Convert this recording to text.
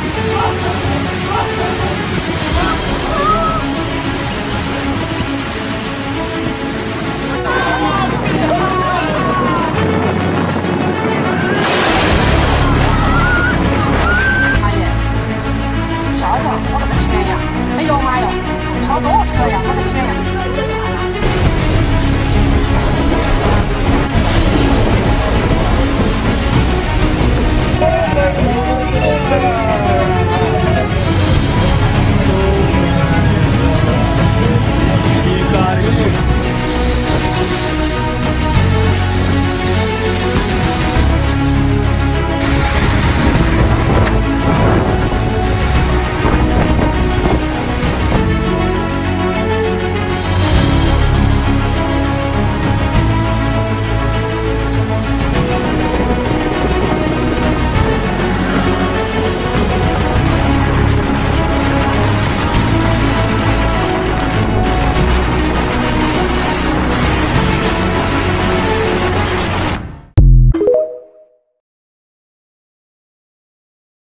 Awesome! Awesome!